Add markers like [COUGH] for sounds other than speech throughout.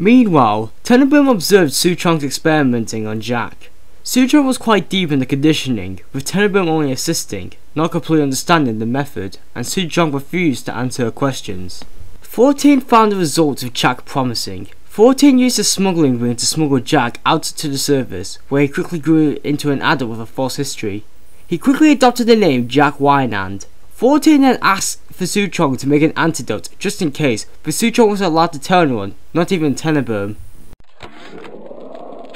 Meanwhile, Tenenbaum observed Suchong experimenting on Jack. Suchong was quite deep in the conditioning, with Tenenbaum only assisting, not completely understanding the method, and Suchong refused to answer her questions. Fontaine found the results of Jack promising. Fontaine used his smuggling ring to smuggle Jack out to the surface, where he quickly grew into an adult with a false history. He quickly adopted the name Jack Wynand. Fontaine then asked for Suchong to make an antidote, just in case, but Suchong was allowed to tell anyone, not even Tenenbaum.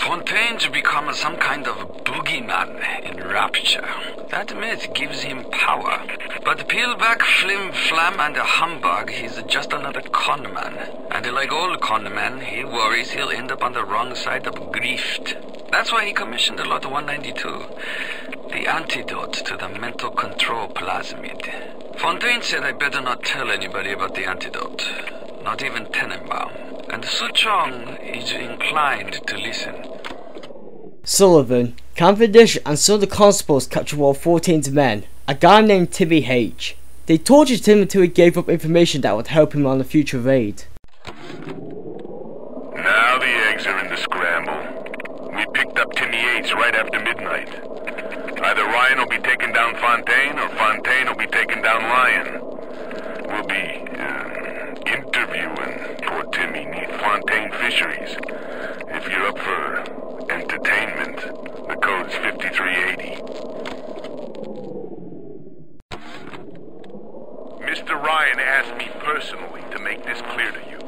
Fontaine's become some kind of boogeyman in Rapture. That myth gives him power. But Peelback, Flim Flam, and a humbug, he's just another conman. And like all conmen, he worries he'll end up on the wrong side of grift. That's why he commissioned the Lot 192. The antidote to the mental control plasmid. Fontaine said I better not tell anybody about the antidote. Not even Tenenbaum. And Suchong is inclined to listen. Sullivan, Cavendish, and some of the constables captured all Fontaine's men, a guy named Timmy H. They tortured him until he gave up information that would help him on a future raid. Now the eggs are in the scramble. We picked up Timmy H right after midnight. Either Ryan will be taking down Fontaine or Fontaine will be taking down Ryan. We'll be uh, interviewing poor Timmy near Fontaine Fisheries. If you're up for entertainment. The code's 5380. Mr. Ryan asked me personally to make this clear to you.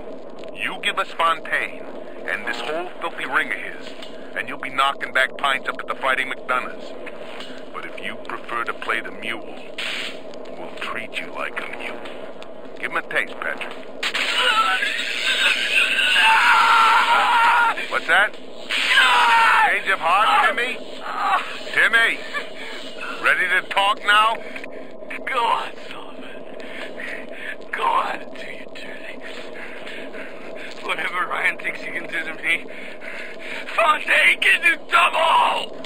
You give us Fontaine and this whole filthy ring of his, and you'll be knocking back pints up at the Fighting McDonagh's. But if you prefer to play the mule, we'll treat you like a mule. Give him a taste, Patrick. What's that? Change of heart, Timmy? Timmy! Ready to talk now? Go on, Sullivan. Go on and do your duty. Whatever Ryan thinks he can do to me, Fontaine can do double!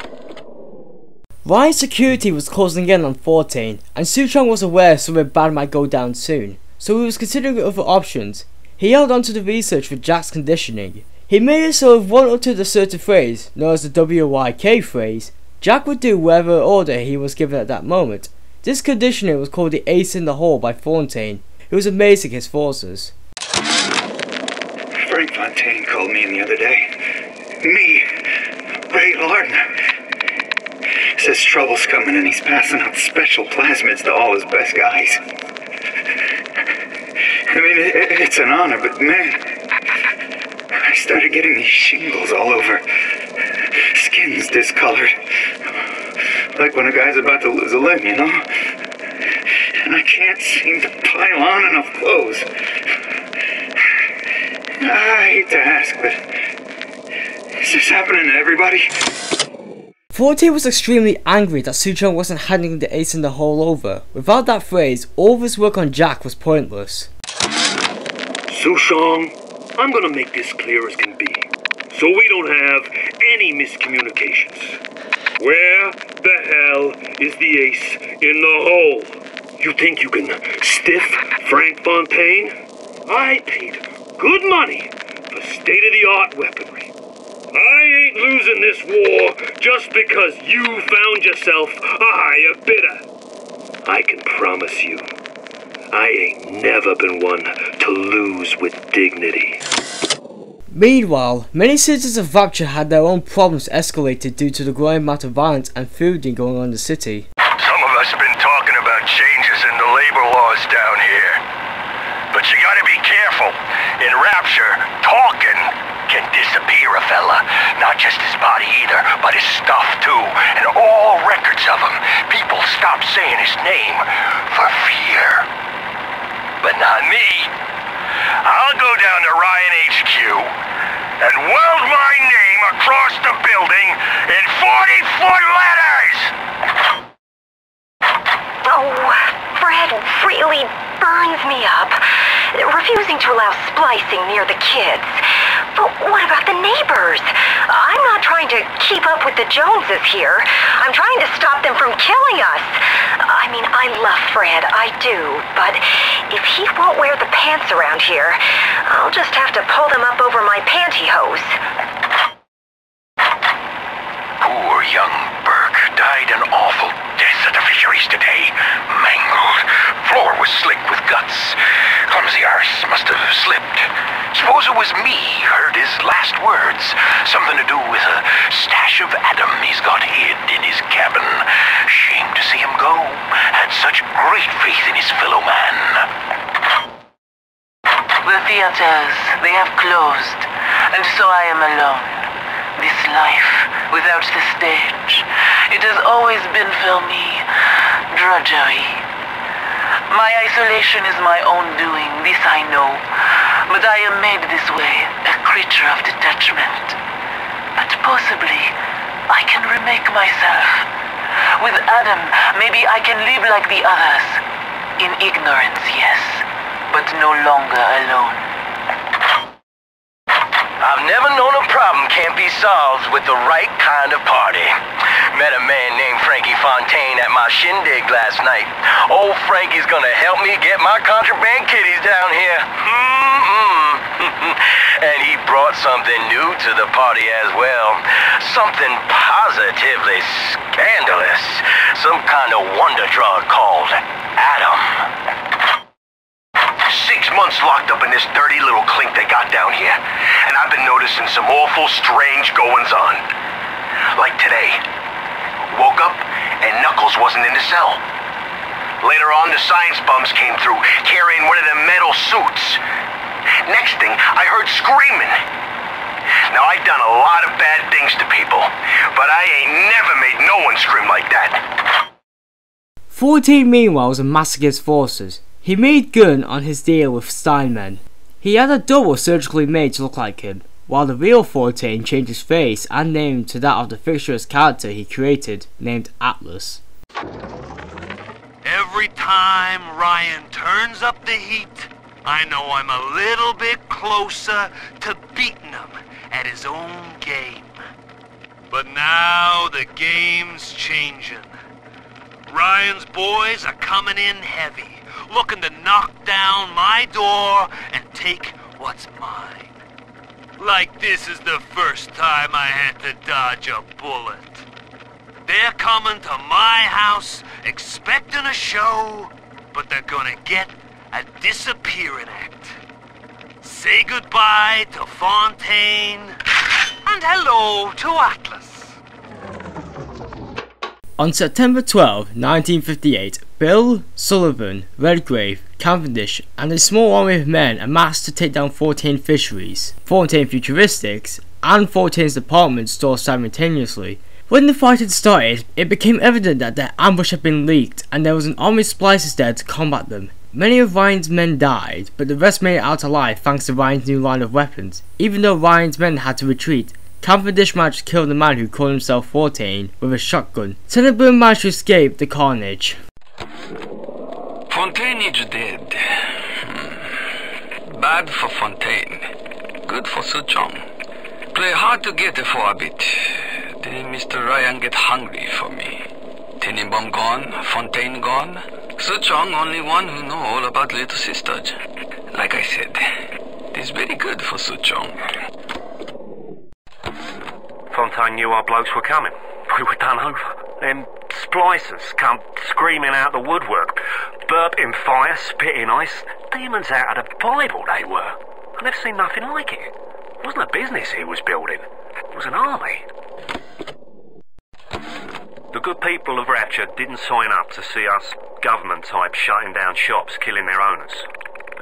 Ryan's security was closing in on 14, and Suchong was aware something bad might go down soon, so he was considering other options. He held on to the research for Jack's conditioning, he made it so if one uttered a certain phrase, known as the WYK phrase, Jack would do whatever order he was given at that moment. This conditioning was called the ace in the hole by Fontaine, who was amazing his forces. Frank Fontaine called me in the other day. Me, Ray Lardner. Says trouble's coming and he's passing out special plasmids to all his best guys. I mean, it, it's an honor, but man, started getting these shingles all over. Skin's discolored. Like when a guy's about to lose a limb, you know? And I can't seem to pile on enough clothes. I hate to ask, but is this happening to everybody? Fontaine was extremely angry that Suchong wasn't handing the ace in the hole over. Without that phrase, all of his work on Jack was pointless. Suchong, I'm gonna make this clear as can be, so we don't have any miscommunications. Where the hell is the ace in the hole? You think you can stiff Frank Fontaine? I paid good money for state-of-the-art weaponry. I ain't losing this war just because you found yourself a higher bidder. I can promise you, I ain't never been one to lose with dignity. Meanwhile, many citizens of Rapture had their own problems escalated due to the growing amount of violence and feuding going on in the city. Some of us have been talking about changes in the labor laws down here. But you gotta be careful. In Rapture, talking can disappear a fella. Not just his body either, but his stuff too. And all records of him. People stop saying his name for fear but not me. I'll go down to Ryan HQ and weld my name across the building in 40-foot letters! Oh, Fred really burns me up. Refusing to allow splicing near the kids. But what about the neighbors? I'm not trying to keep up with the Joneses here. I'm trying to stop them from killing us. I mean, I love Fred, I do, but if he won't wear the pants around here, I'll just have to pull them up over my pantyhose. Poor young Burke died an awful death at the fisheries today. Mangled. Floor was slick with guts. Clumsy arse must have slipped. Suppose it was me heard his last words. Something to do with a stash of Adam he's got hid in his cabin. Shame to see him go. Had such great faith in his fellow man. The theaters, they have closed, and so I am alone. Life without the stage, it has always been for me drudgery. My isolation is my own doing, this I know, but I am made this way, a creature of detachment. But possibly, I can remake myself. With Adam, maybe I can live like the others. In ignorance, yes, but no longer alone. I've never known be solved with the right kind of party. Met a man named Frankie Fontaine at my shindig last night. Old Frankie's gonna help me get my contraband kitties down here. Mm-mm. Hmm. [LAUGHS] and he brought something new to the party as well. Something positively scandalous. Some kind of wonder drug called Adam. Months locked up in this dirty little clink they got down here. And I've been noticing some awful strange goings on. Like today. Woke up and Knuckles wasn't in the cell. Later on, the science bums came through, carrying one of them metal suits. Next thing, I heard screaming. Now, I done a lot of bad things to people, but I ain't never made no one scream like that. Fontaine meanwhile was amassing his forces. He made good on his deal with Steinman. He had a double surgically made to look like him, while the real Fontaine changed his face and name to that of the fictitious character he created, named Atlas. Every time Ryan turns up the heat, I know I'm a little bit closer to beating him at his own game. But now the game's changing. Ryan's boys are coming in heavy, looking to knock down my door and take what's mine. Like this is the first time I had to dodge a bullet. They're coming to my house expecting a show, but they're gonna get a disappearing act. Say goodbye to Fontaine, and hello to Atlas. On September 12, 1958, Bill, Sullivan, Redgrave, Cavendish, and a small army of men amassed to take down Fontaine fisheries, Fontaine futuristics, and Fontaine's department store simultaneously. When the fight had started, it became evident that their ambush had been leaked and there was an army of splicers there to combat them. Many of Ryan's men died, but the rest made it out alive thanks to Ryan's new line of weapons. Even though Ryan's men had to retreat, Cavendish managed to kill the man who called himself Fontaine with a shotgun. Tenenbaum managed to escape the carnage. Fontaine is dead. Hmm. Bad for Fontaine. Good for Suchong. Play hard to get for a bit. Then Mr. Ryan get hungry for me. Tenenbaum gone, Fontaine gone. Suchong only one who know all about little sisters. Like I said, it is very good for Suchong. Fontaine knew our blokes were coming. We were done over. Then splicers come screaming out the woodwork, burping fire, spitting ice. Demons out of the Bible they were. I never seen nothing like it. It wasn't a business he was building. It was an army. The good people of Rapture didn't sign up to see us government types shutting down shops, killing their owners.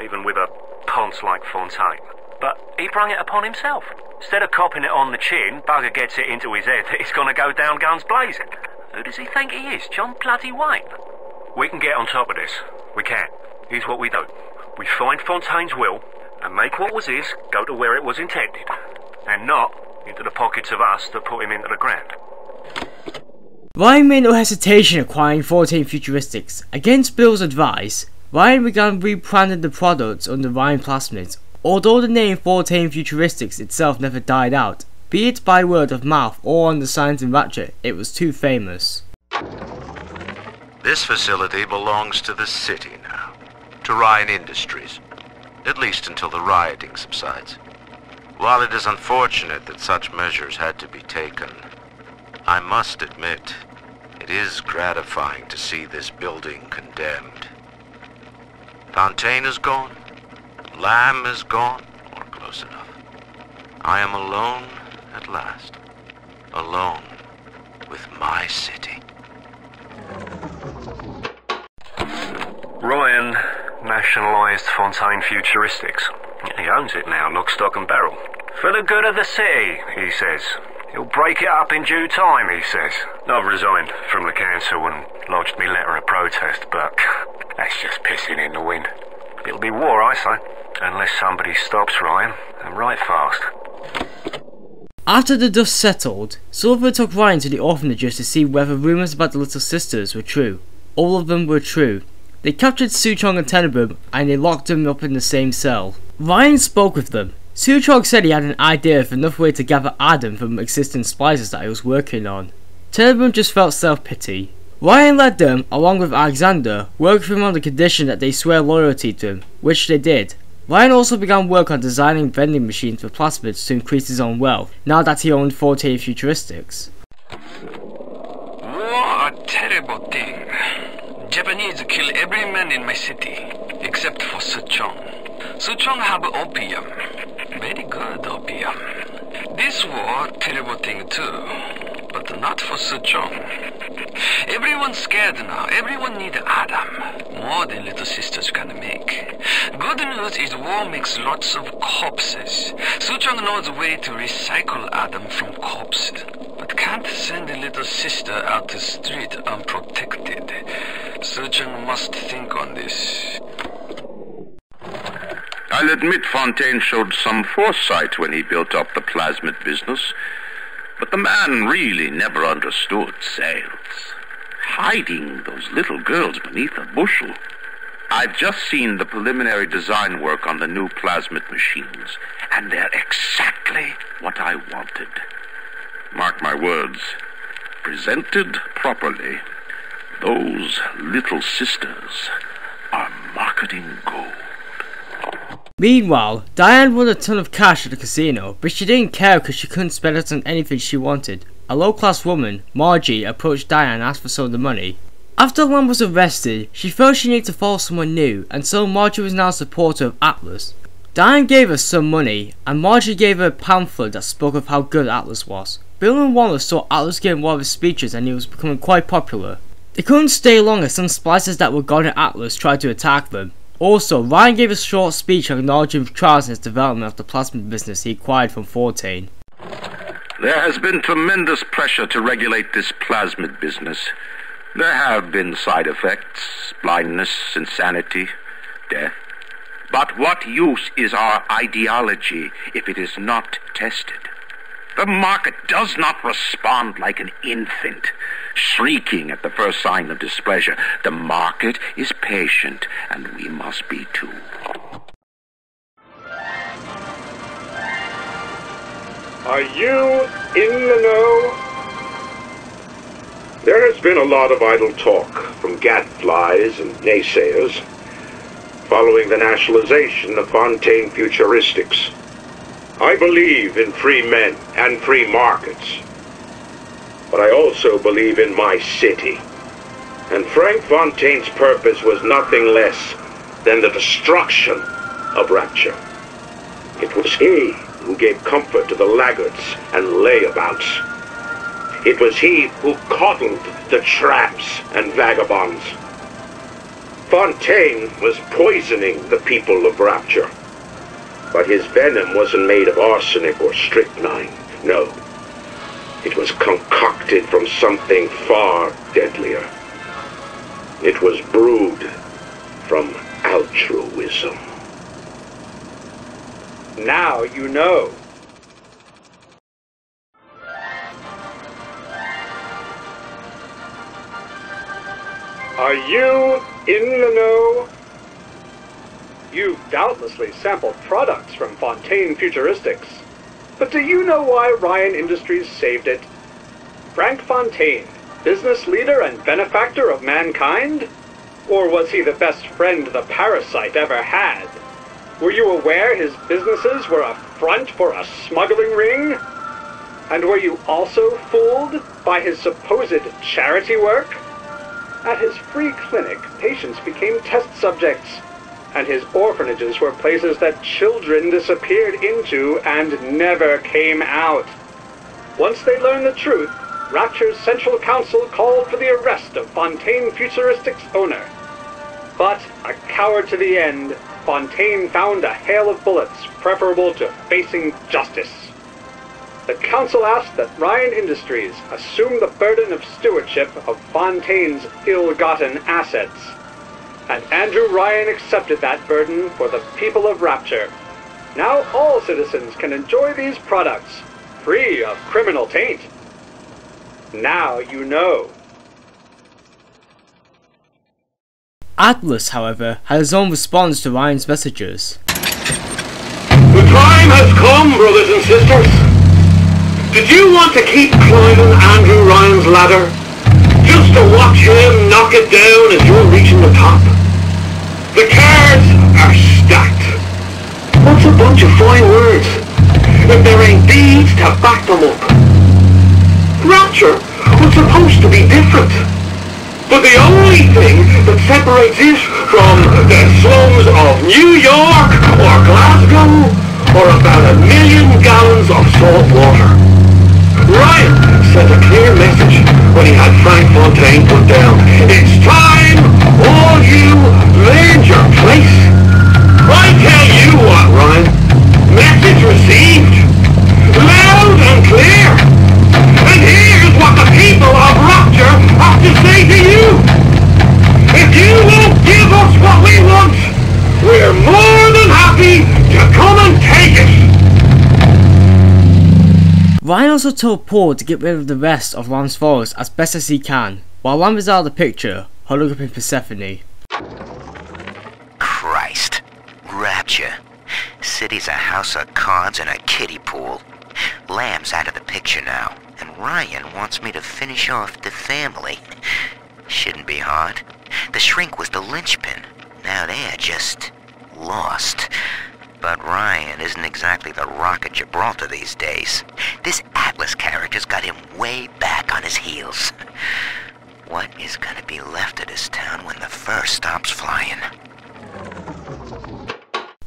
Even with a ponce like Fontaine. But he brung it upon himself. Instead of copping it on the chin, Bugger gets it into his head that he's gonna go down guns blazing. Who does he think he is? John Bloody Wayne? We can get on top of this. We can. Here's what we do. We find Fontaine's will and make what was his go to where it was intended. And not into the pockets of us that put him into the ground. Ryan made no hesitation acquiring Fontaine futuristics. Against Bill's advice, Ryan began rebranding the products under Ryan Plasmids, Although the name Fontaine Futuristics itself never died out, be it by word of mouth or on the signs in Ratchet, it was too famous. This facility belongs to the city now, to Ryan Industries, at least until the rioting subsides. While it is unfortunate that such measures had to be taken, I must admit, it is gratifying to see this building condemned. Fontaine is gone, Lamb is gone, or close enough. I am alone at last, alone with my city. Ryan nationalised Fontaine Futuristics. He owns it now, lock, stock and barrel. For the good of the city, he says. He'll break it up in due time, he says. I've resigned from the council and lodged me letter of protest, but [LAUGHS] that's just pissing in the wind. It'll be war, I say, unless somebody stops Ryan, and right fast. After the dust settled, Sullivan took Ryan to the orphanages to see whether rumours about the little sisters were true. All of them were true. They captured Suchong and Tenenbaum and they locked them up in the same cell. Ryan spoke with them. Suchong said he had an idea of enough way to gather Adam from existing splices that he was working on. Tenenbaum just felt self-pity. Ryan led them, along with Alexander, work with him on the condition that they swear loyalty to him, which they did. Ryan also began work on designing vending machines for plasmids to increase his own wealth, now that he owned Fontaine Futuristics. What a terrible thing. Japanese kill every man in my city, except for Suchong. Suchong have opium. Very good opium. This war, terrible thing too, but not for Suchong. Everyone's scared now. Everyone needs Adam. More than little sisters can make. Good news is war makes lots of corpses. Suchong knows a way to recycle Adam from corpses. But can't send a little sister out the street unprotected. Suchong must think on this. I'll admit Fontaine showed some foresight when he built up the plasmid business. But the man really never understood sales. Hiding those little girls beneath a bushel. I've just seen the preliminary design work on the new plasmid machines, and they're exactly what I wanted. Mark my words. Presented properly, those little sisters are marketing gold. Meanwhile, Diane won a ton of cash at the casino, but she didn't care because she couldn't spend it on anything she wanted. A low-class woman, Margie, approached Diane and asked for some of the money. After Lamb was arrested, she felt she needed to follow someone new, and so Margie was now a supporter of Atlas. Diane gave her some money, and Margie gave her a pamphlet that spoke of how good Atlas was. Bill and Wallace saw Atlas giving one of his speeches and he was becoming quite popular. They couldn't stay long as some splices that were guarding Atlas tried to attack them. Also, Ryan gave a short speech acknowledging Charles and his development of the plasmid business he acquired from Fontaine. There has been tremendous pressure to regulate this plasmid business. There have been side effects, blindness, insanity, death. But what use is our ideology if it is not tested? The market does not respond like an infant, shrieking at the first sign of displeasure. The market is patient, and we must be too. Are you in the know? There has been a lot of idle talk from gadflies and naysayers following the nationalization of Fontaine Futuristics. I believe in free men and free markets. But I also believe in my city. And Frank Fontaine's purpose was nothing less than the destruction of Rapture. It was he who gave comfort to the laggards and layabouts. It was he who coddled the tramps and vagabonds. Fontaine was poisoning the people of Rapture. But his venom wasn't made of arsenic or strychnine. No. It was concocted from something far deadlier. It was brewed from altruism. Now you know. Are you in the know? You've doubtlessly sampled products from Fontaine Futuristics. But do you know why Ryan Industries saved it? Frank Fontaine, business leader and benefactor of mankind? Or was he the best friend the parasite ever had? Were you aware his businesses were a front for a smuggling ring? And were you also fooled by his supposed charity work? At his free clinic, patients became test subjects, and his orphanages were places that children disappeared into and never came out. Once they learned the truth, Rapture's Central Council called for the arrest of Fontaine Futuristics' owner. But, a coward to the end, Fontaine found a hail of bullets preferable to facing justice. The council asked that Ryan Industries assume the burden of stewardship of Fontaine's ill-gotten assets. And Andrew Ryan accepted that burden for the people of Rapture. Now all citizens can enjoy these products, free of criminal taint. Now you know. Atlas, however, had his own response to Ryan's messages. The time has come, brothers and sisters. Did you want to keep climbing Andrew Ryan's ladder? Just to watch him knock it down as you're reaching the top? Are stacked. What's a bunch of fine words if there ain't deeds to back them up? Rapture was supposed to be different. But the only thing that separates it from the slums of New York or Glasgow or about a million gallons of salt water Ryan sent a clear message when he had Frank Fontaine put down. It's time all you learned your place. I tell you what, Ryan. Message received. Loud and clear. And here's what the people of Rapture have to say to you. If you won't give us what we want, we're more than happy to come and take it. Ryan also told Paul to get rid of the rest of Lamb's followers as best as he can, while Lamb is out of the picture, in Persephone. Christ. Rapture. City's a house of cards and a kiddie pool. Lamb's out of the picture now, and Ryan wants me to finish off the family. Shouldn't be hard. The shrink was the linchpin. Now they're just lost. But Ryan isn't exactly the rock at Gibraltar these days. This Atlas character's got him way back on his heels. What is gonna be left of this town when the fur stops flying?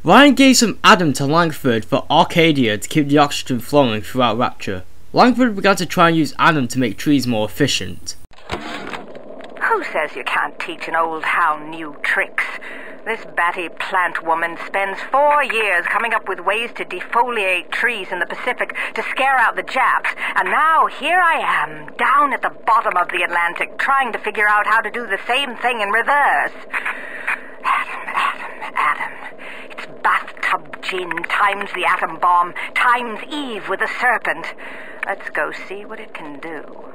Ryan gave some Adam to Langford for Arcadia to keep the oxygen flowing throughout Rapture. Langford began to try and use Adam to make trees more efficient. Who says you can't teach an old hound new tricks? This batty plant woman spends four years coming up with ways to defoliate trees in the Pacific to scare out the Japs, and now here I am, down at the bottom of the Atlantic, trying to figure out how to do the same thing in reverse. Adam, Adam, Adam. Bathtub gin times the atom bomb times Eve with a serpent. Let's go see what it can do.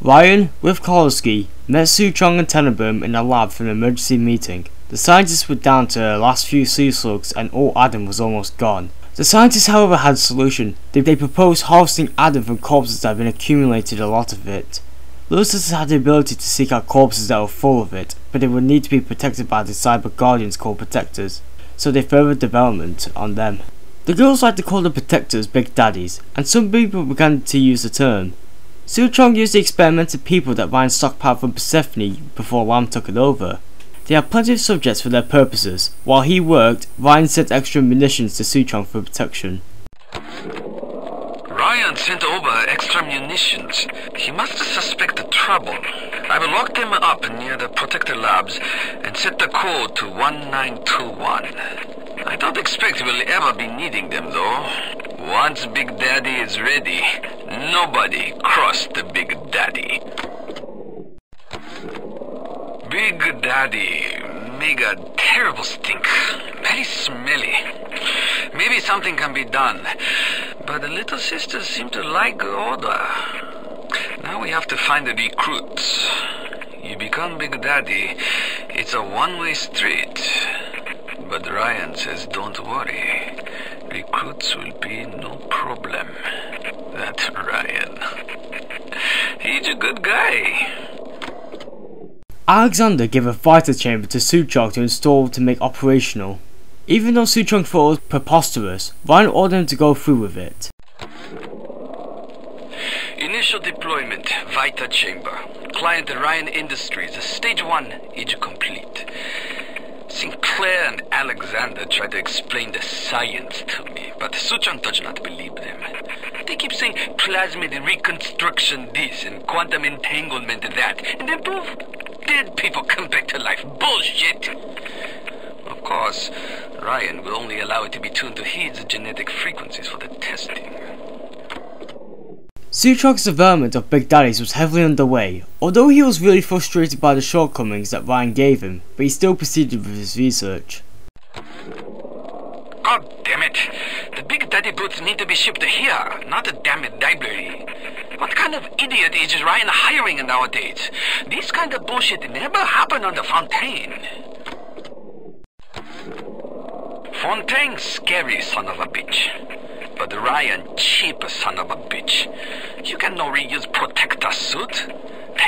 Ryan, with Kowalski, met Suchong and Tenenbaum in a lab for an emergency meeting. The scientists were down to their last few sea slugs and all Adam was almost gone. The scientists however had a solution. They, they proposed harvesting Adam from corpses that had been accumulated a lot of it. Lucis had the ability to seek out corpses that were full of it, but they would need to be protected by the cyber guardians called Protectors, so they further development on them. The girls like to call the Protectors Big Daddies, and some people began to use the term, Suchong used the experimented people that Ryan stockpiled from Persephone before Lamb took it over. They had plenty of subjects for their purposes. While he worked, Ryan sent extra munitions to Suchong for protection. Ryan sent over extra munitions. He must suspect the trouble. I will lock them up near the protector labs and set the code to 1921. I don't expect we'll ever be needing them though. Once Big Daddy is ready, nobody cross the Big Daddy. Big Daddy make a terrible stink. Very smelly. Maybe something can be done. But the little sisters seem to like order. Now we have to find the recruits. You become Big Daddy, it's a one-way street. But Ryan says don't worry. Recruits will be no problem. That Ryan. He's a good guy. Alexander gave a Vita Chamber to Suchong to install to make operational. Even though Suchong thought it was preposterous, Ryan ordered him to go through with it. Initial deployment, Vita Chamber. Client Ryan Industries. Stage 1 is complete. Sinclair and Alexander tried to explain the science to me, but Suchong does not believe them. They keep saying plasmid reconstruction this and quantum entanglement that, and then poof, dead people come back to life. Bullshit! Of course, Ryan will only allow it to be tuned to his genetic frequencies for the testing. Suchong's development of Big Daddies was heavily underway, although he was really frustrated by the shortcomings that Ryan gave him, but he still proceeded with his research. God damn it! The Big Daddy boots need to be shipped here, not a damn library. What kind of idiot is Ryan hiring nowadays? This kind of bullshit never happened on the Fontaine. Fontaine's scary son of a bitch. But Ryan cheap son of a bitch. You can no reuse protector suit.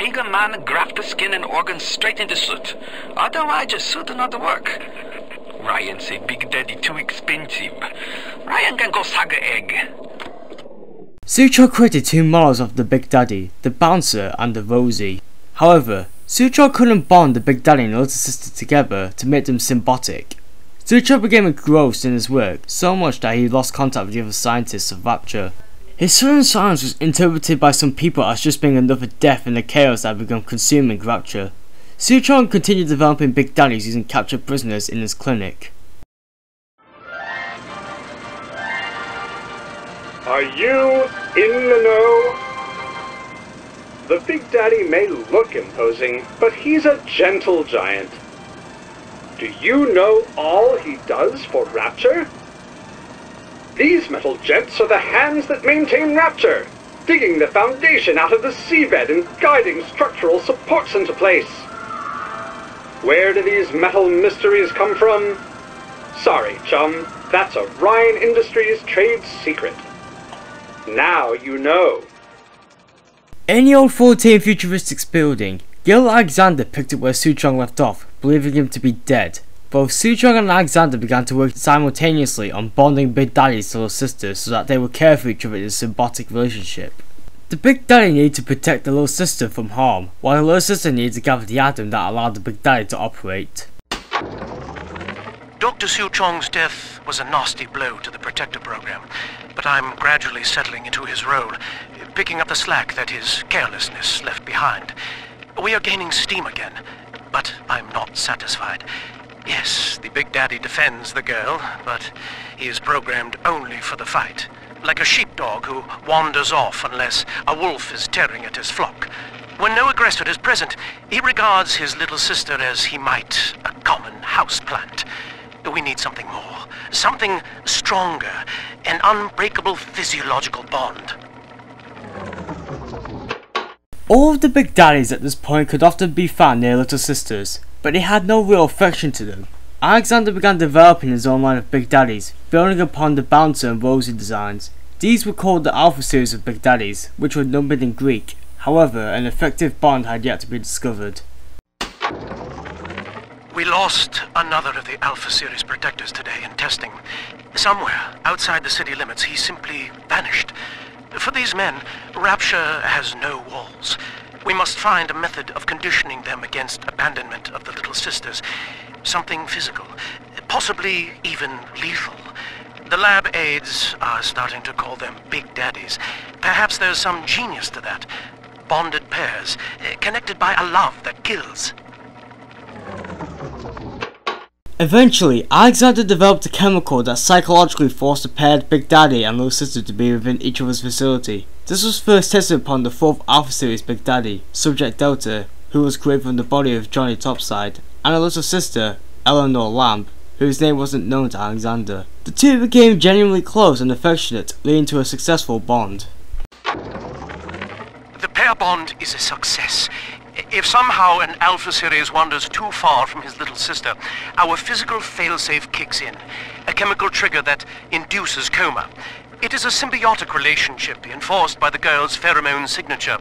A man, graft the skin and organs straight into suit. Otherwise, the suit not work. Ryan say Big Daddy too expensive. Ryan can go suck a egg. Suchong created two models of the Big Daddy, the Bouncer and the Rosie. However, Suchong couldn't bond the Big Daddy and little sister together to make them symbiotic. Suchong became engrossed in his work, so much that he lost contact with the other scientists of Rapture. His sudden silence was interpreted by some people as just being another death in the chaos that had become consuming Rapture. Suchong continued developing Big Daddies using captured prisoners in his clinic. Are you in the know? The Big Daddy may look imposing, but he's a gentle giant. Do you know all he does for Rapture? These metal jets are the hands that maintain Rapture, digging the foundation out of the seabed and guiding structural supports into place. Where do these metal mysteries come from? Sorry, chum, that's a Ryan Industries trade secret. Now you know. The old Fontaine Futuristics building, Gil Alexander picked up where Suchong left off, believing him to be dead. Both Suchong and Alexander began to work simultaneously on bonding Big Daddy's little sister so that they would care for each other in a symbiotic relationship. The Big Daddy needed to protect the little sister from harm, while the little sister needed to gather the atom that allowed the Big Daddy to operate. Dr. Suchong's death was a nasty blow to the Protector program, but I'm gradually settling into his role, picking up the slack that his carelessness left behind. We are gaining steam again, but I'm not satisfied. Yes, the Big Daddy defends the girl, but he is programmed only for the fight. Like a sheepdog who wanders off unless a wolf is tearing at his flock. When no aggressor is present, he regards his little sister as he might a common houseplant. We need something more, something stronger, an unbreakable physiological bond. All of the Big Daddies at this point could often be found near little sisters, but he had no real affection to them. Alexander began developing his own line of Big Daddies, building upon the Bouncer and Rosie designs. These were called the Alpha series of Big Daddies, which were numbered in Greek. However, an effective bond had yet to be discovered. We lost another of the Alpha Series protectors today in testing. Somewhere outside the city limits, he simply vanished. For these men, Rapture has no walls. We must find a method of conditioning them against abandonment of the Little Sisters. Something physical, possibly even lethal. The lab aides are starting to call them Big Daddies. Perhaps there's some genius to that. Bonded pairs, eh, connected by a love that kills. Eventually, Alexander developed a chemical that psychologically forced the paired Big Daddy and Little Sister to be within each other's facility. This was first tested upon the fourth Alpha Series Big Daddy, Subject Delta, who was created from the body of Johnny Topside, and a little sister, Eleanor Lamb, whose name wasn't known to Alexander. The two became genuinely close and affectionate, leading to a successful bond. The pair bond is a success. If somehow an Alpha Series wanders too far from his little sister, our physical failsafe kicks in, a chemical trigger that induces coma. It is a symbiotic relationship enforced by the girl's pheromone signature.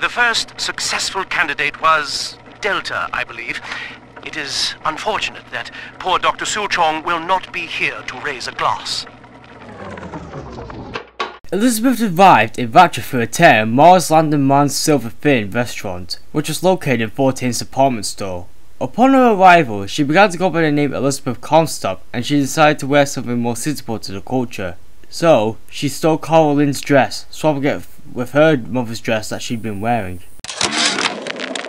The first successful candidate was Delta, I believe. It is unfortunate that poor Dr. Suchong will not be here to raise a glass. Elizabeth arrived in rapture through a tear in Mars London Man's Silver Fin restaurant, which was located in Fontaine's department store. Upon her arrival, she began to go by the name Elizabeth Comstock and she decided to wear something more suitable to the culture. So, she stole Caroline's dress, swapping it with her mother's dress that she'd been wearing.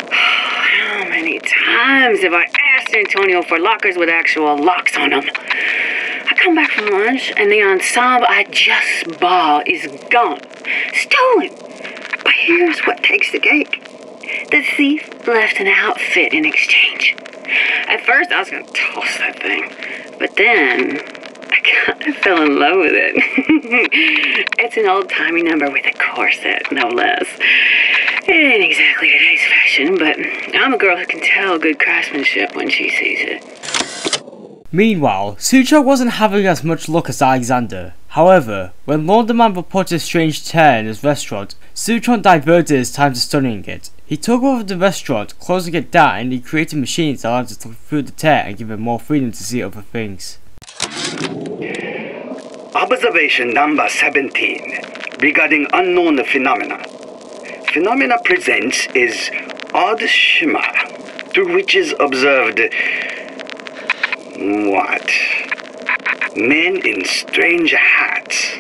How many times have I asked Antonio for lockers with actual locks on them? Come back from lunch and the ensemble I just bought is gone. Stolen. But here's what takes the cake. The thief left an outfit in exchange. At first I was gonna toss that thing, but then I [LAUGHS] kind of fell in love with it. [LAUGHS] it's an old timey number with a corset, no less. It ain't exactly today's fashion, but I'm a girl who can tell good craftsmanship when she sees it. Meanwhile, Suchong wasn't having as much luck as Alexander. However, when Laundryman reported a strange tear in his restaurant, Suchong diverted his time to studying it. He took over the restaurant, closing it down, and he created machines that allowed him to look through the tear and give him more freedom to see other things. Observation number 17 regarding unknown phenomena. Phenomena presents is odd shimmer through which is observed what? Men in strange hats,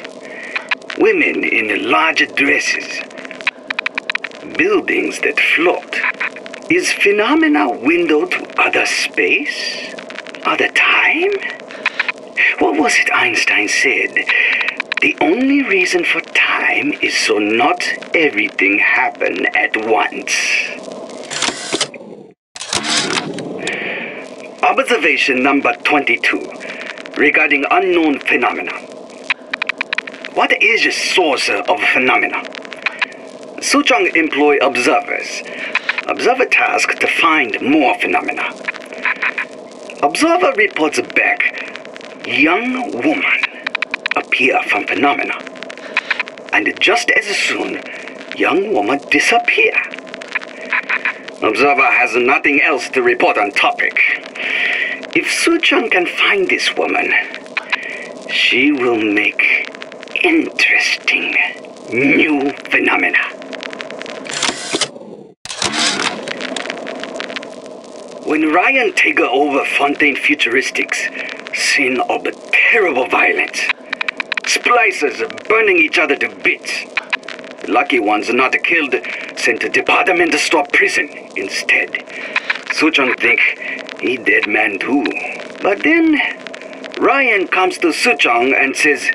women in large dresses, buildings that float. Is phenomena window to other space? Other time? What was it Einstein said? The only reason for time is so not everything happen at once. Observation number 22 regarding unknown phenomena. What is the source of phenomena? Suchong employ observers. Observer task to find more phenomena. Observer reports back. Young woman appear from phenomena. And just as soon, young woman disappear. Observer has nothing else to report on topic. If Suchong can find this woman, she will make interesting new phenomena. When Ryan take over Fontaine Futuristics, scene of terrible violence. Splicers burning each other to bits. Lucky ones not killed, sent to department store prison instead. Suchong think he dead man too. But then Ryan comes to Suchong and says,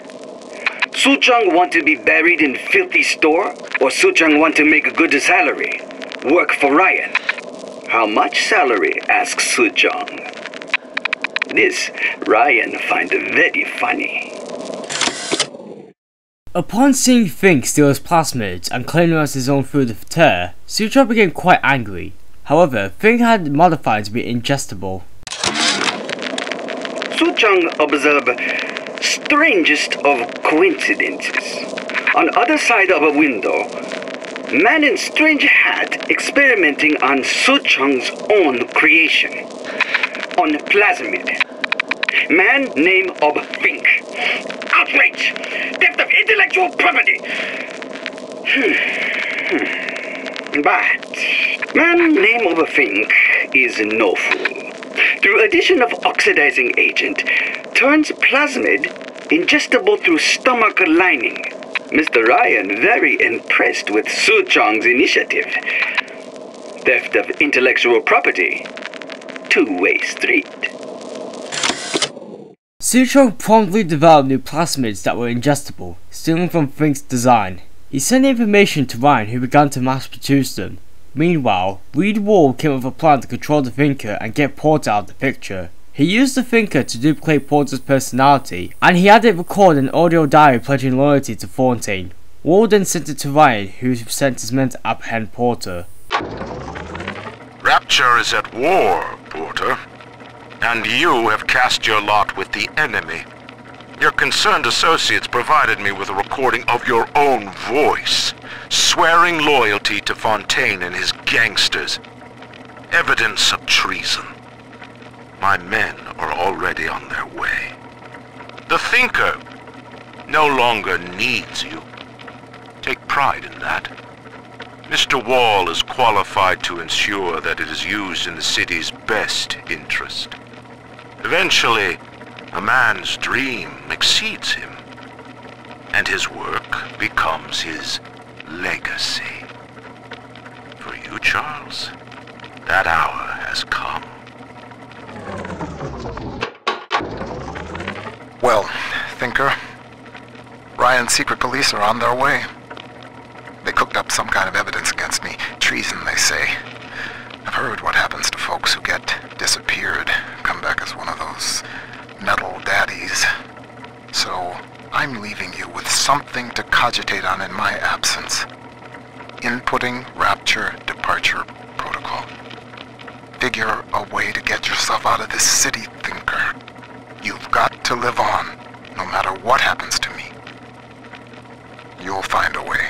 Suchong want to be buried in filthy store, or Suchong want to make a good salary, work for Ryan. How much salary? asks Suchong. This Ryan find very funny. Upon seeing Fink steal his plasmids and claim them as his own through the tear, Suchong became quite angry. However, Fink had modified to be ingestible. Suchong observed strangest of coincidences. On other side of a window, man in strange hat experimenting on Suchong's own creation. On plasmid. Man name of Fink. Outrage! Theft of intellectual property! Hmm. But man name of Fink is no fool. Through addition of oxidizing agent, turns plasmid ingestible through stomach lining. Mr. Ryan very impressed with Suchong's initiative. Theft of intellectual property. Two-way street. Suchong promptly developed new plasmids that were ingestible, stealing from Fink's design. He sent information to Ryan who began to mass produce them. Meanwhile, Reed Wahl came up with a plan to control the Thinker and get Porter out of the picture. He used the Thinker to duplicate Porter's personality, and he had it record an audio diary pledging loyalty to Fontaine. Wall then sent it to Ryan, who sent his men to apprehend Porter. Rapture is at war, Porter. And you have cast your lot with the enemy. Your concerned associates provided me with a recording of your own voice, swearing loyalty to Fontaine and his gangsters. Evidence of treason. My men are already on their way. The Thinker no longer needs you. Take pride in that. Mr. Wahl is qualified to ensure that it is used in the city's best interest. Eventually, a man's dream exceeds him, and his work becomes his legacy. For you, Charles, that hour has come. Well, Thinker, Ryan's secret police are on their way. They cooked up some kind of evidence against me. Treason, they say. I've heard what happens to folks who get disappeared, come back as one of those metal daddies. So, I'm leaving you with something to cogitate on in my absence. Inputting Rapture Departure Protocol. Figure a way to get yourself out of this city, Thinker. You've got to live on, no matter what happens to me. You'll find a way.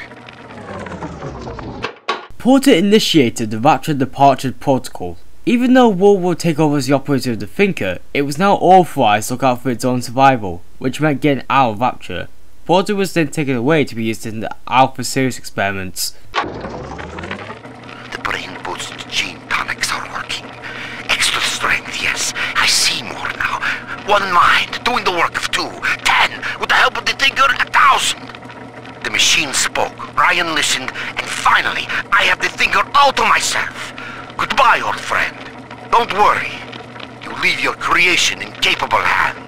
Porter initiated the Rapture Departure Protocol. Even though Wahl would take over as the operator of the Thinker, it was now authorized to look out for its own survival, which meant getting out of Rapture. Porter was then taken away to be used in the Alpha Series experiments. The brain boost gene tonics are working. Extra strength, yes. I see more now. One mind doing the work of two. Ten, with the help of the Thinker, a thousand. The machine spoke, Ryan listened, and finally, I have the Thinker all to myself. Goodbye, old friend. Don't worry. You leave your creation in capable hands.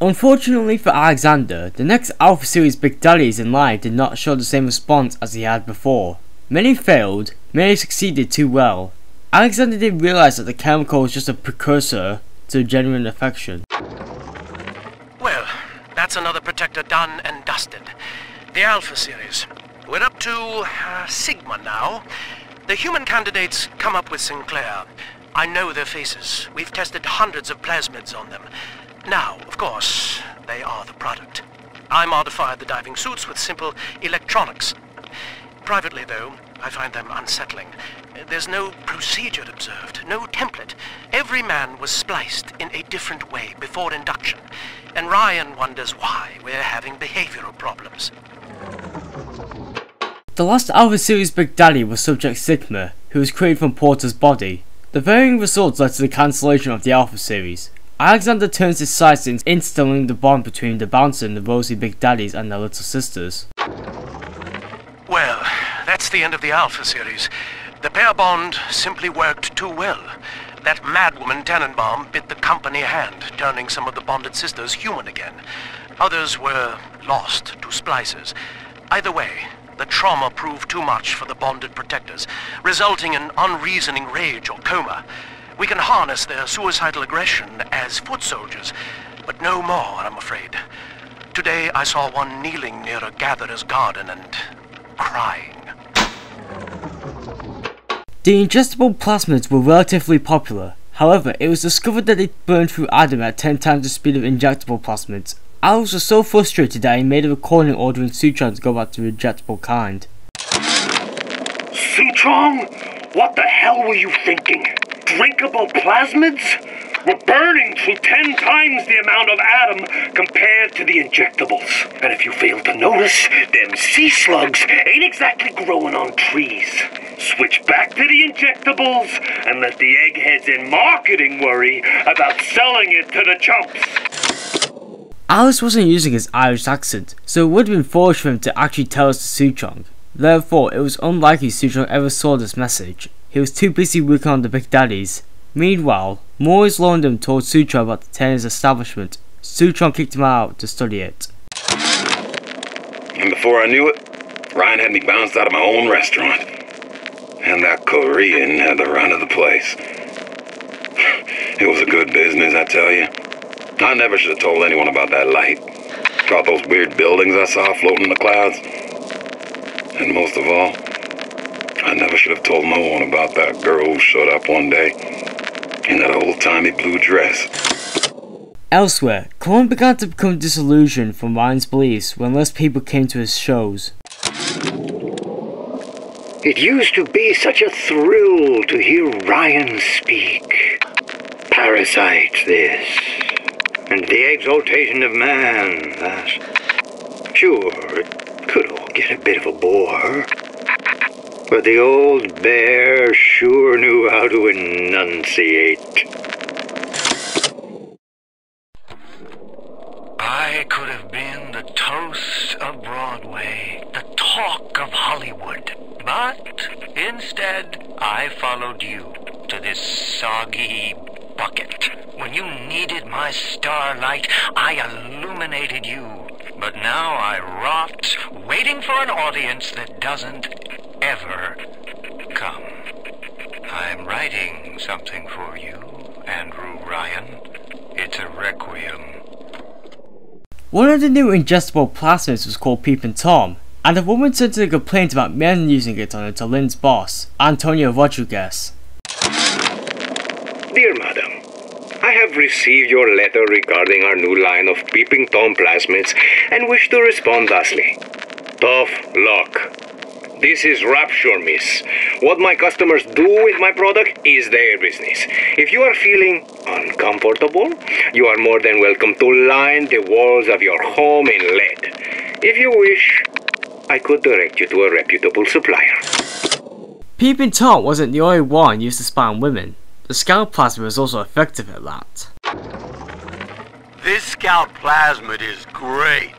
Unfortunately for Alexander, the next Alpha Series Big Daddies in line did not show the same response as he had before. Many failed, many succeeded too well. Alexander didn't realize that the chemical was just a precursor to genuine affection. Well, that's another protector done and dusted. The Alpha series. We're up to uh, Sigma now. The human candidates come up with Sinclair. I know their faces. We've tested hundreds of plasmids on them. Now, of course, they are the product. I modified the diving suits with simple electronics. Privately, though, I find them unsettling. There's no procedure observed, no template. Every man was spliced in a different way before induction, and Ryan wonders why we're having behavioral problems. The last Alpha Series Big Daddy was Subject Sigma, who was created from Porter's body. The varying results led to the cancellation of the Alpha Series. Alexander turns his sights in instilling the bond between the Bouncer and the Rosie Big Daddies and their little sisters. Well, that's the end of the Alpha series. The pair bond simply worked too well. That madwoman Tenenbaum bit the company hand, turning some of the bonded sisters human again. Others were lost to splicers. Either way, the trauma proved too much for the bonded protectors, resulting in unreasoning rage or coma. We can harness their suicidal aggression as foot soldiers, but no more, I'm afraid. Today I saw one kneeling near a gatherer's garden and crying. The ingestible plasmids were relatively popular. However, it was discovered that they burned through Adam at 10 times the speed of injectable plasmids. Alex was so frustrated that he made a recording ordering Suchong to go back to the injectable kind. Suchong? What the hell were you thinking? Drinkable plasmids? We're burning through ten times the amount of Adam compared to the injectables. And if you fail to notice, them sea slugs ain't exactly growing on trees. Switch back to the injectables and let the eggheads in marketing worry about selling it to the chumps. Alice wasn't using his Irish accent, so it would have been foolish for him to actually tell us to Suchong. Therefore, it was unlikely Suchong ever saw this message. He was too busy working on the Big Daddies. Meanwhile, Morris London told Suchong about the Tennis establishment. Suchong kicked him out to study it. And before I knew it, Ryan had me bounced out of my own restaurant. And that Korean had the run of the place. [LAUGHS] It was a good business, I tell you. I never should have told anyone about that light. About those weird buildings I saw floating in the clouds. And most of all, I never should have told no one about that girl who showed up one day in that old-timey blue dress. Elsewhere, Cohen began to become disillusioned from Ryan's beliefs when less people came to his shows. It used to be such a thrill to hear Ryan speak. Parasite, this. And the exaltation of man, that. Sure, it could all get a bit of a bore. But the old bear sure knew how to enunciate. I could have been the toast of Broadway, the talk of Hollywood. But instead, I followed you to this soggy bucket. When you needed my starlight, I illuminated you. But now I rot, waiting for an audience that doesn't ever come. I'm writing something for you, Andrew Ryan. It's a requiem. One of the new ingestible plasmids was called Peeping Tom, and a woman sent in a complaint about men using it on it to Lynn's boss, Antonio Rodriguez. Dear Madam, I have received your letter regarding our new line of Peeping Tom plasmids and wish to respond thusly. Tough luck. This is Rapture, miss. What my customers do with my product is their business. If you are feeling uncomfortable, you are more than welcome to line the walls of your home in lead. If you wish, I could direct you to a reputable supplier. Peeping Tom wasn't the only one used to spy on women. The Scout Plasmid was also effective at that. This Scout Plasmid is great.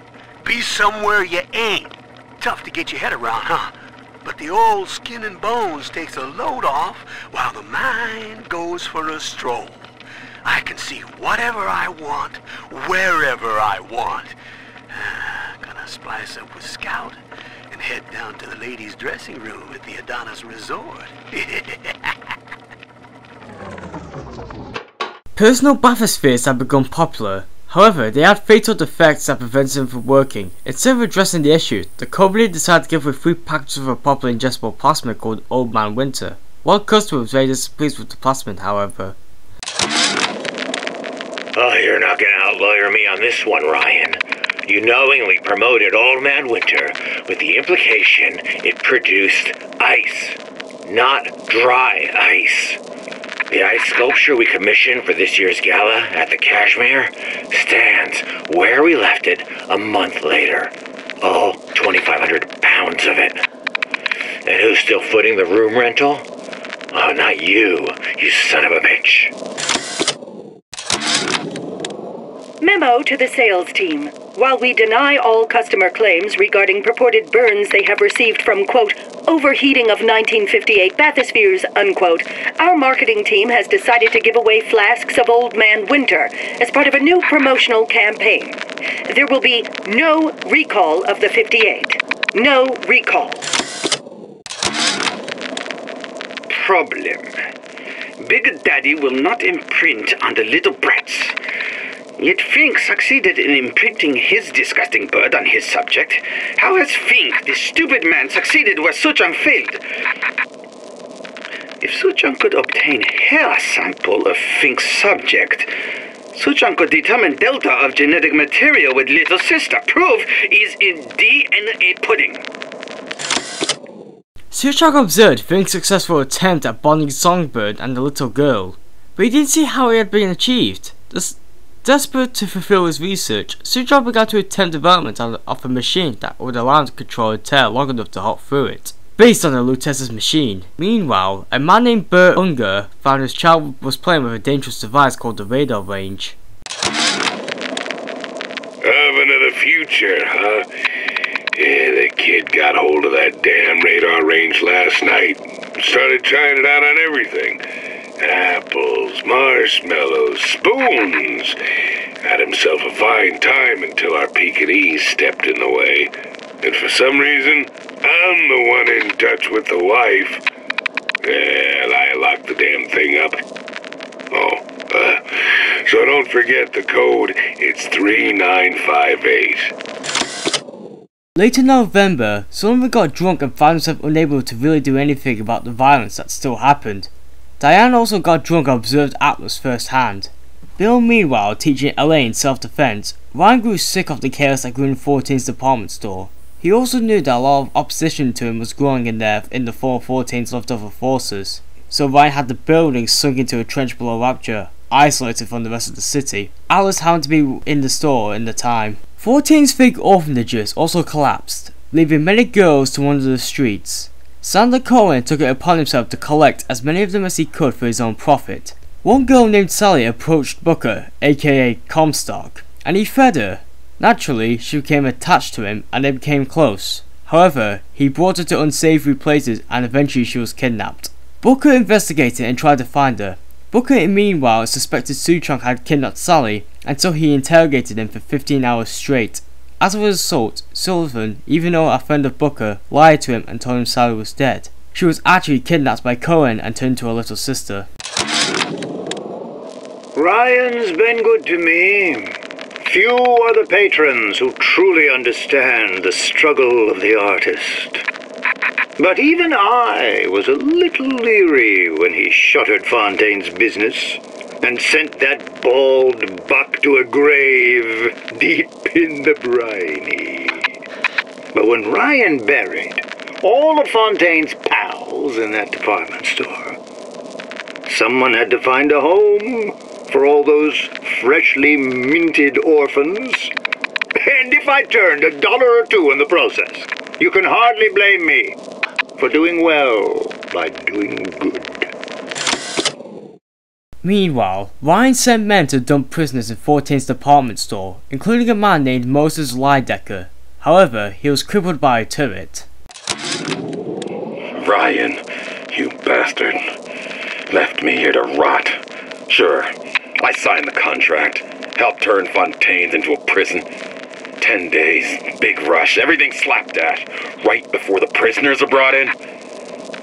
Be somewhere you ain't. Tough to get your head around, huh? But the old skin and bones takes a load off while the mind goes for a stroll. I can see whatever I want, wherever I want. [SIGHS] Gonna splice up with Scout and head down to the ladies' dressing room at the Adonis Resort. [LAUGHS] Personal bathyspheres have become popular. However, they had fatal defects that prevented them from working. Instead of addressing the issue, the company decided to give away free packages of a popular ingestible plasmid called Old Man Winter. One customer was very displeased with the plasmid, however. Oh, you're not gonna outlawyer me on this one, Ryan. You knowingly promoted Old Man Winter with the implication it produced ice, not dry ice. The ice sculpture we commissioned for this year's gala at the Kashmir stands where we left it a month later. All 2,500 pounds of it. And who's still footing the room rental? Oh, not you, you son of a bitch. Memo to the sales team. While we deny all customer claims regarding purported burns they have received from, quote, overheating of 1958 bathyspheres, unquote, our marketing team has decided to give away flasks of Old Man Winter as part of a new promotional campaign. There will be no recall of the 58. No recall. Problem. Big Daddy will not imprint on the little brats. Yet Fink succeeded in imprinting his disgusting bird on his subject. How has Fink, the stupid man, succeeded where Suchong failed? If Suchong could obtain hair sample of Fink's subject, Suchong could determine delta of genetic material with little sister. Proof is in DNA pudding. Suchong observed Fink's successful attempt at bonding Songbird and the little girl, but he didn't see how it had been achieved. This Desperate to fulfill his research, Suchong began to attempt development of a machine that would allow him to control a tail long enough to hop through it, based on the Lutece's machine. Meanwhile, a man named Bert Unger found his child was playing with a dangerous device called the radar range. Oven of the future, huh? Yeah, the kid got hold of that damn radar range last night. Started trying it out on everything. Apples, marshmallows, spoons. Had himself a fine time until our Pekingese stepped in the way. And for some reason, I'm the one in touch with the wife. Well, I locked the damn thing up. Oh, uh, so don't forget the code. It's 3958. Later in November, Sullivan got drunk and found himself unable to really do anything about the violence that still happened. Diane also got drunk and observed Atlas firsthand. Bill meanwhile teaching Elaine self-defense, Ryan grew sick of the chaos at Green in Fontaine's department store. He also knew that a lot of opposition to him was growing in there in the form of Fontaine's leftover forces, so Ryan had the building sunk into a trench below Rapture, isolated from the rest of the city. Atlas happened to be in the store in the time. Fontaine's fake orphanages also collapsed, leaving many girls to wander the streets. Sander Cohen took it upon himself to collect as many of them as he could for his own profit. One girl named Sally approached Booker, aka Comstock, and he fed her. Naturally, she became attached to him and they became close. However, he brought her to unsavory places and eventually she was kidnapped. Booker investigated and tried to find her. Booker meanwhile suspected Suchong had kidnapped Sally and so he interrogated him for 15 hours straight. As a result, Sullivan, even though a friend of Booker, lied to him and told him Sally was dead. She was actually kidnapped by Cohen and turned to her little sister. Ryan's been good to me. Few are the patrons who truly understand the struggle of the artist. But even I was a little leery when he shuttered Fontaine's business and sent that bald buck to a grave deep in the briny. But when Ryan buried all of Fontaine's pals in that department store, someone had to find a home for all those freshly minted orphans. And if I turned a dollar or two in the process, you can hardly blame me for doing well by doing good. Meanwhile, Ryan sent men to dump prisoners in Fontaine's department store, including a man named Moses Lydecker. However, he was crippled by a turret. Ryan, you bastard. Left me here to rot. Sure, I signed the contract. Helped turn Fontaine's into a prison. Ten days, big rush, everything slapped at. Right before the prisoners are brought in.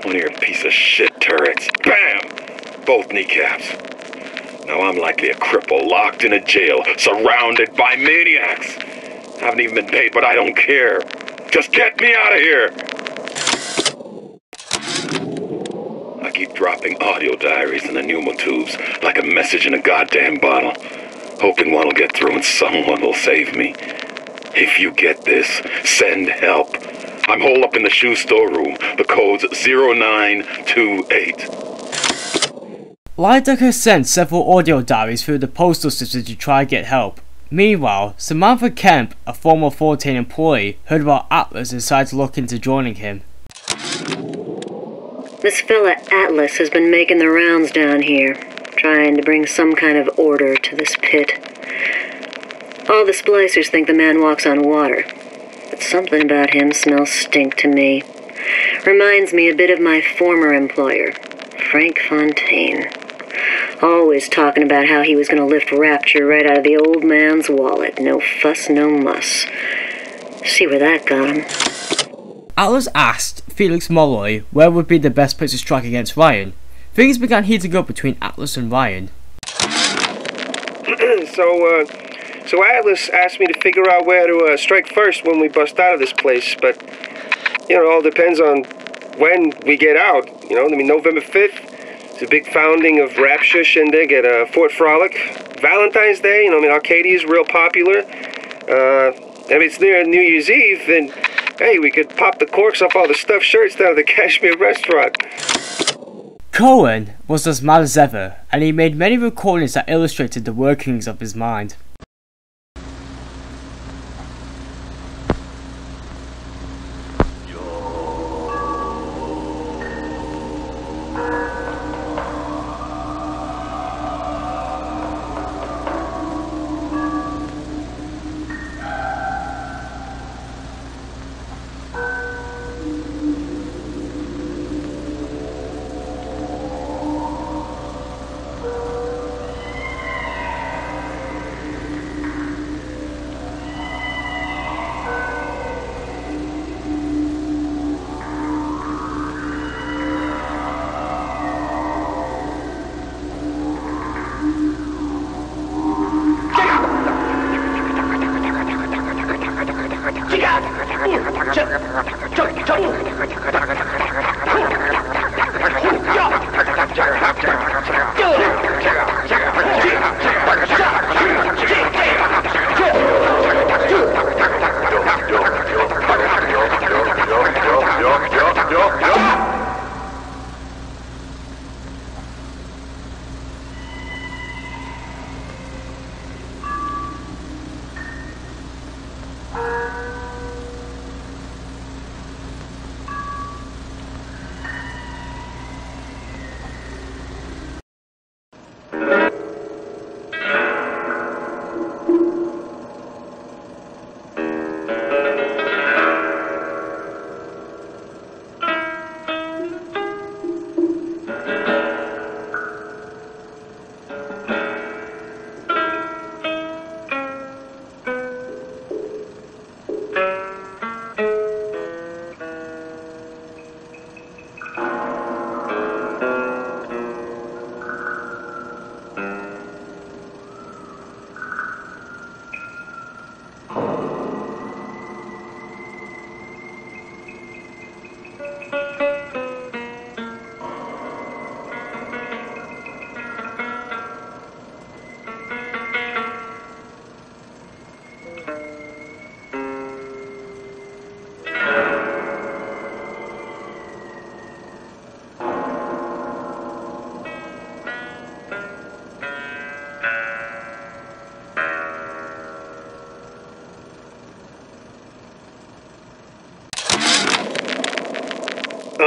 One of your piece of shit turrets. Bam! Both kneecaps. Now I'm likely a cripple locked in a jail, surrounded by maniacs. I Haven't even been paid, but I don't care. Just get me out of here! I keep dropping audio diaries in the pneumotubes like a message in a goddamn bottle, hoping one will get through and someone will save me. If you get this, send help. I'm holed up in the shoe storeroom. The code's 0928. Lydecker sent several audio diaries through the postal system to try to get help. Meanwhile, Samantha Kemp, a former Fontaine employee, heard about Atlas and decided to look into joining him. This fella Atlas has been making the rounds down here, trying to bring some kind of order to this pit. All the splicers think the man walks on water, but something about him smells stink to me. Reminds me a bit of my former employer, Frank Fontaine. Always talking about how he was going to lift Rapture right out of the old man's wallet. No fuss, no muss. See where that got him. Atlas asked Felix Molloy where would be the best place to strike against Ryan. Things began heating up between Atlas and Ryan. [CLEARS THROAT] so, uh, so Atlas asked me to figure out where to uh, strike first when we bust out of this place, but, you know, it all depends on when we get out. You know, I mean, November 5th, it's a big founding of Rapture Shindig at uh, Fort Frolic. Valentine's Day, you know, I mean, Arcadia is real popular. Uh, I mean, it's near New Year's Eve, and hey, we could pop the corks off all the stuffed shirts down at the [LAUGHS] Kashmir restaurant. Cohen was as mad as ever, and he made many recordings that illustrated the workings of his mind.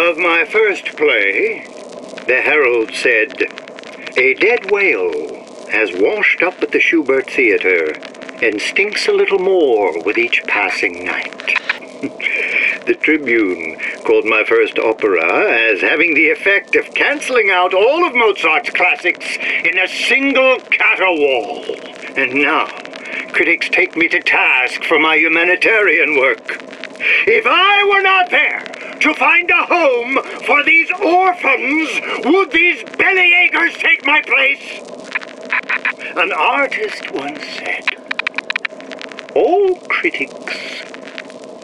Of my first play, the Herald said, A dead whale has washed up at the Shubert Theater and stinks a little more with each passing night. [LAUGHS] the Tribune called my first opera as having the effect of canceling out all of Mozart's classics in a single caterwaul. And now, critics take me to task for my humanitarian work. If I were not there to find a home for these orphans, would these bellyachers take my place? An artist once said, all critics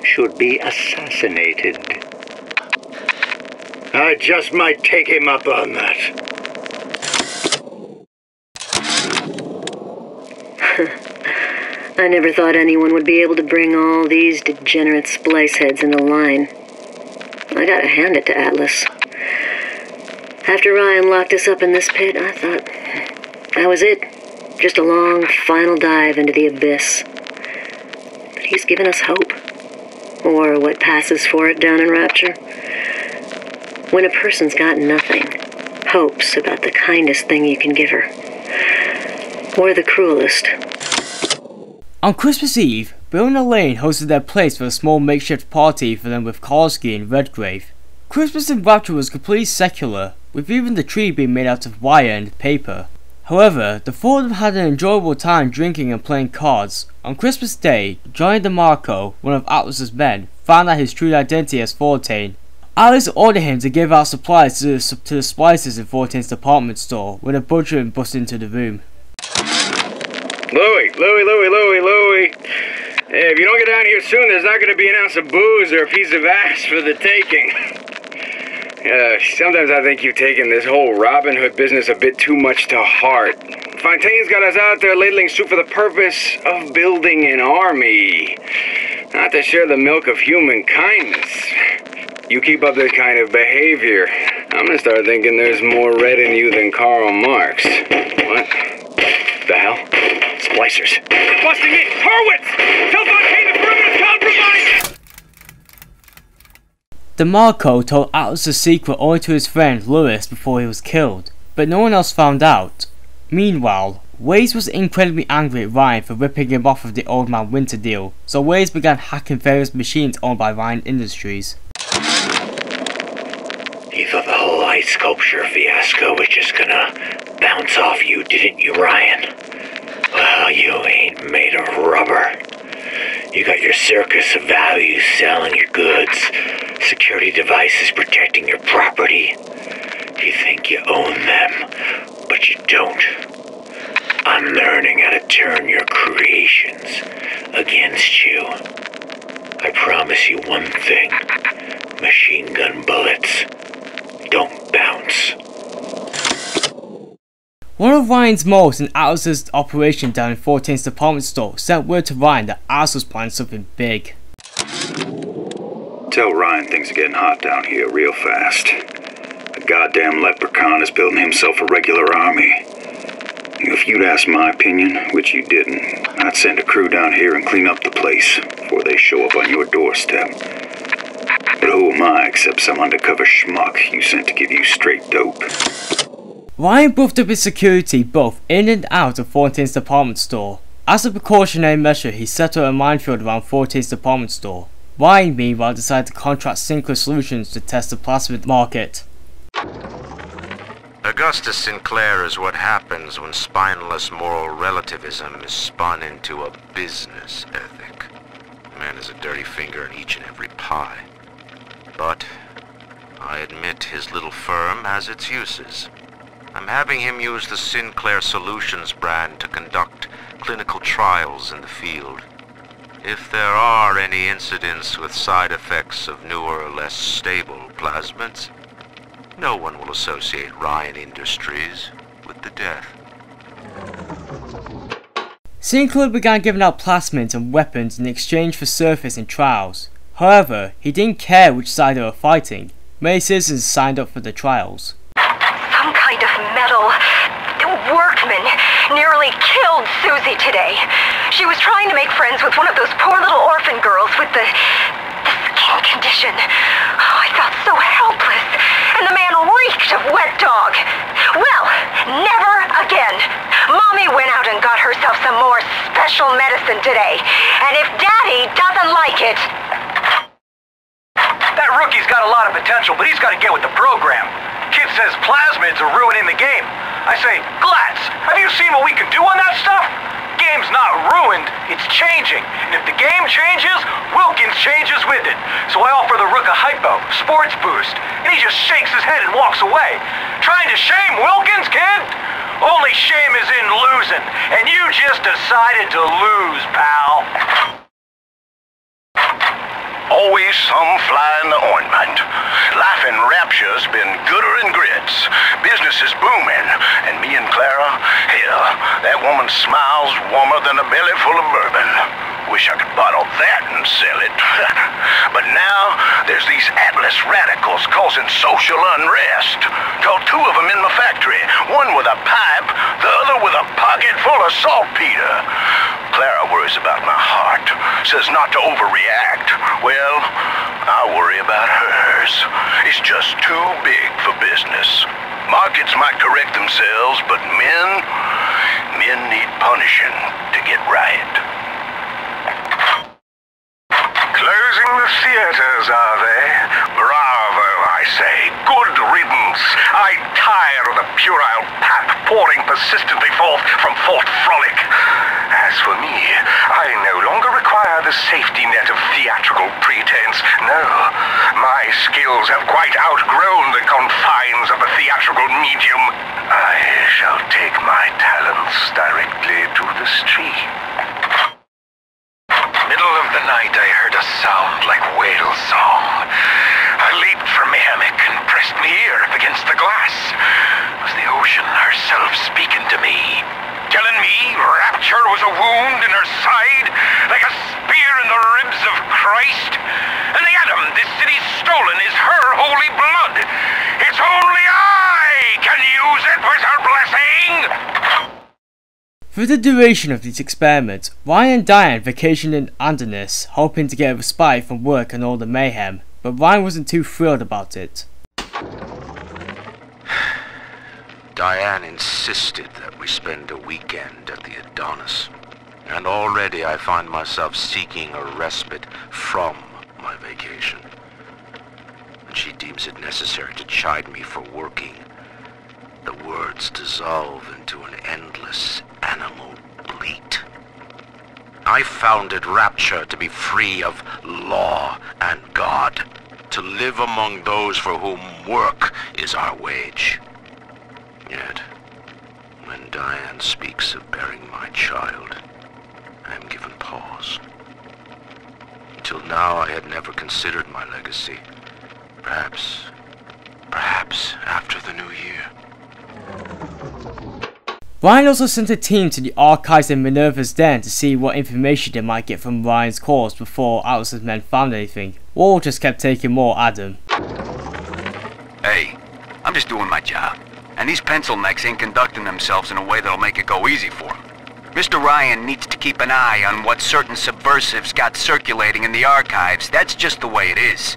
should be assassinated. I just might take him up on that. [LAUGHS] I never thought anyone would be able to bring all these degenerate splice heads into line. I gotta hand it to Atlas. After Ryan locked us up in this pit, I thought that was it. Just a long, final dive into the abyss. But he's given us hope. Or what passes for it down in Rapture. When a person's got nothing, hope's about the kindest thing you can give her. Or the cruelest. On Christmas Eve, Bill and Elaine hosted their place for a small makeshift party for them with Karski and Redgrave. Christmas in Rapture was completely secular, with even the tree being made out of wire and paper. However, the four of them had an enjoyable time drinking and playing cards. On Christmas Day, Johnny DeMarco, one of Atlas's men, found out his true identity as Fontaine. Atlas ordered him to give out supplies to the, to the splicers in Fontaine's department store when a butcher busted into the room. Louie, Louie, Louie, Louie, Louie. Hey, if you don't get down here soon, there's not going to be an ounce of booze or a piece of ass for the taking. Uh, sometimes I think you've taken this whole Robin Hood business a bit too much to heart. Fontaine's got us out there ladling soup for the purpose of building an army, not to share the milk of human kindness. You keep up this kind of behavior, I'm gonna start thinking there's more red in you than Karl Marx. What? The hell? Splicers. They're busting in! Hurwitz! Tell Fontaine the perimeter's compromised! DeMarco told Atlas the secret only to his friend Lewis before he was killed, but no one else found out. Meanwhile, Waze was incredibly angry at Ryan for ripping him off of the Old Man Winter deal, so Waze began hacking various machines owned by Ryan Industries. You thought the whole ice sculpture fiasco was just gonna bounce off you, didn't you, Ryan? Well, you ain't made of rubber. You got your circus of values selling your goods, security devices protecting your property. You think you own them, but you don't. I'm learning how to turn your creations against you. I promise you one thing machine gun bullets don't bounce. One of Ryan's moles in Atlas's operation down in Fontaine's department store sent word to Ryan that Atlas was planning something big. Tell Ryan things are getting hot down here real fast. The goddamn leprechaun is building himself a regular army. If you'd asked my opinion, which you didn't, I'd send a crew down here and clean up the place before they show up on your doorstep. But who am I except some undercover schmuck you sent to give you straight dope? Ryan buffed up his security both in and out of Fontaine's department store. As a precautionary measure, he set up a minefield around Fontaine's department store. Ryan, meanwhile, decided to contract Sinclair Solutions to test the plasmid market. Augustus Sinclair is what happens when spineless moral relativism is spun into a business ethic. Man has a dirty finger in each and every pie. But I admit his little firm has its uses. I'm having him use the Sinclair Solutions brand to conduct clinical trials in the field. If there are any incidents with side effects of newer, or less stable plasmids, no one will associate Ryan Industries with the death. Sinclair began giving out plasmids and weapons in exchange for surface in trials. However, he didn't care which side they were fighting. Many citizens signed up for the trials. Nearly killed Susie today. She was trying to make friends with one of those poor little orphan girls with the, the skink condition. Oh, I felt so helpless, and the man reeked of wet dog. Well, never again. Mommy went out and got herself some more special medicine today, and if Daddy doesn't like it... That rookie's got a lot of potential, but he's got to get with the program. Kid says plasmids are ruining the game. I say, Glatz, have you seen what we can do on that stuff? Game's not ruined, it's changing. And if the game changes, Wilkins changes with it. So I offer the Rook a hypo, sports boost, and he just shakes his head and walks away. Trying to shame Wilkins, kid? Only shame is in losing, and you just decided to lose, pal. Always some fly in the ointment. Life in Rapture's been gooder than grits. Business is booming, and me and Clara, hell, that woman smile's warmer than a belly full of bourbon. Wish I could bottle that and sell it. [LAUGHS] but now, there's these Atlas radicals causing social unrest. Caught two of them in my factory. One with a pipe, the other with a pocket full of saltpeter. Clara worries about my heart. Says not to overreact. Well, I worry about hers. It's just too big for business. Markets might correct themselves, but men, men need punishing to get right. Closing the theaters, are they? Bravo, I say. Good riddance. I tire of the puerile pap pouring persistently forth from Fort Frolic. As for me, I no longer require the safety net of theatrical pretense. No, my skills have quite outgrown the confines of the theatrical medium. I shall take my talents directly to the street. Middle of the night, I heard sound like whale song. I leaped from my hammock and pressed my ear up against the glass. It was the ocean herself speaking to me, telling me rapture was a wound in her side, like a spear in the ribs of Christ. And the Adam this city's stolen is her holy blood. It's only I can use it with her blessing. For the duration of these experiments, Ryan and Diane vacationed in Adonis, hoping to get a respite from work and all the mayhem, but Ryan wasn't too thrilled about it. [SIGHS] Diane insisted that we spend a weekend at the Adonis, and already I find myself seeking a respite from my vacation. And she deems it necessary to chide me for working, the words dissolve into an endless animal bleat. I founded Rapture to be free of law and God, to live among those for whom work is our wage. Yet, when Diane speaks of bearing my child, I am given pause. Till now, I had never considered my legacy. Perhaps, perhaps after the new year. Ryan also sent a team to the archives in Minerva's den to see what information they might get from Ryan's corpse before Atlas's men found anything. Wahl just kept taking more Adam. Hey, I'm just doing my job. And these pencil necks ain't conducting themselves in a way that'll make it go easy for them. Mr. Ryan needs to keep an eye on what certain subversives got circulating in the archives. That's just the way it is.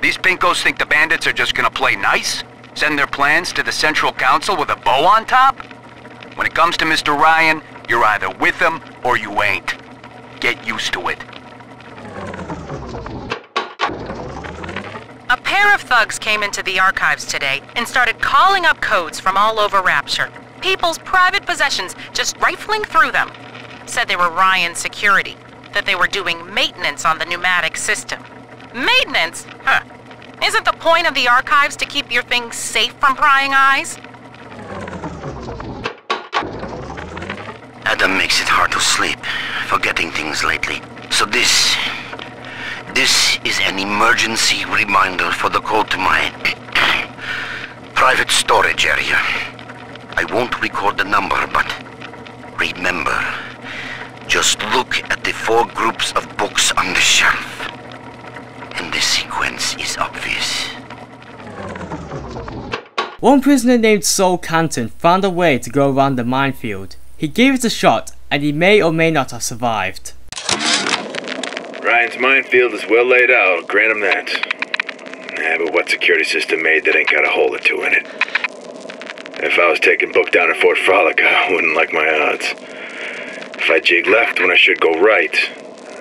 These pinkos think the bandits are just gonna play nice? Send their plans to the Central Council with a bow on top? When it comes to Mr. Ryan, you're either with him or you ain't. Get used to it. A pair of thugs came into the archives today and started calling up codes from all over Rapture. People's private possessions, just rifling through them. Said they were Ryan security, that they were doing maintenance on the pneumatic system. Maintenance? Huh. Isn't the point of the archives to keep your things safe from prying eyes? Adam makes it hard to sleep, forgetting things lately. So this... This is an emergency reminder for the code to my... [CLEARS THROAT] private storage area. I won't record the number, but... Remember, just look at the four groups of books on the shelf. And the sequence is obvious. One prisoner named Sol Canton found a way to go around the minefield. He gave it a shot, and he may or may not have survived. Ryan's minefield is well laid out, grant him that. Yeah, but what security system made that ain't got a hole or two in it? If I was taking book down at Fort Frolic, I wouldn't like my odds. If I jig left when I should go right,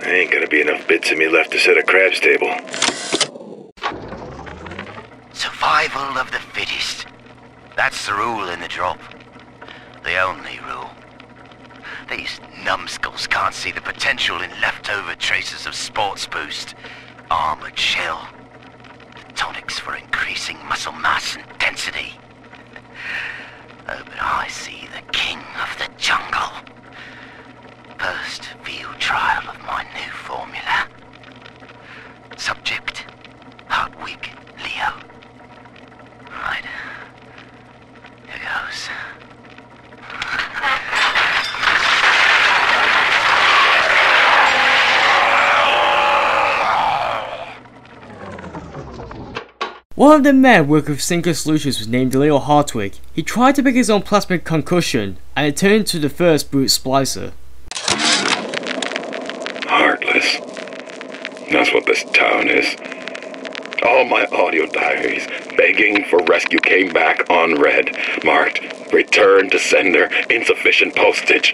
there ain't gonna be enough bits of me left to set a crab's table. Survival of the fittest. That's the rule in the drop. The only rule. These numbskulls can't see the potential in leftover traces of sports boost, armored shell, the tonics for increasing muscle mass and density. Oh, but I see the king of the jungle. First field trial of my new formula. Subject, Hartwig Leo. Right. Here goes. One of the men working with Sinclair Solutions was named Leo Hartwig. He tried to make his own plasmid concussion, and it turned into the first brute splicer. Heartless. That's what this town is. All my audio diaries begging for rescue came back unread, marked return to sender, insufficient postage.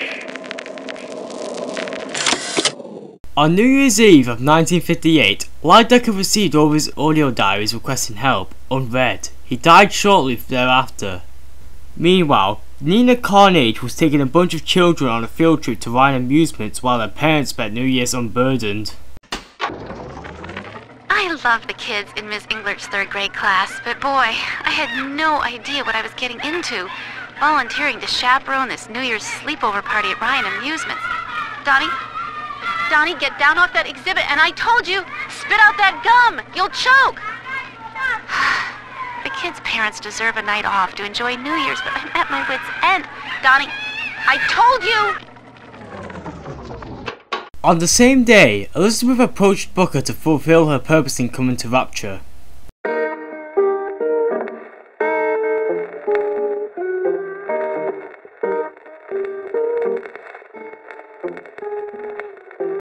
On New Year's Eve of 1958, Lydecker received all his audio diaries requesting help, unread. He died shortly thereafter. Meanwhile, Nina Carnage was taking a bunch of children on a field trip to Ryan Amusements while their parents spent New Year's unburdened. I love the kids in Miss Englert's third grade class, but boy, I had no idea what I was getting into. Volunteering to chaperone this New Year's sleepover party at Ryan Amusements. Donnie? Donnie, get down off that exhibit, and I told you, spit out that gum! You'll choke! [SIGHS] the kids' parents deserve a night off to enjoy New Year's, but I'm at my wit's end. Donnie, I told you! On the same day, Elizabeth approached Booker to fulfill her purpose in coming to Rapture.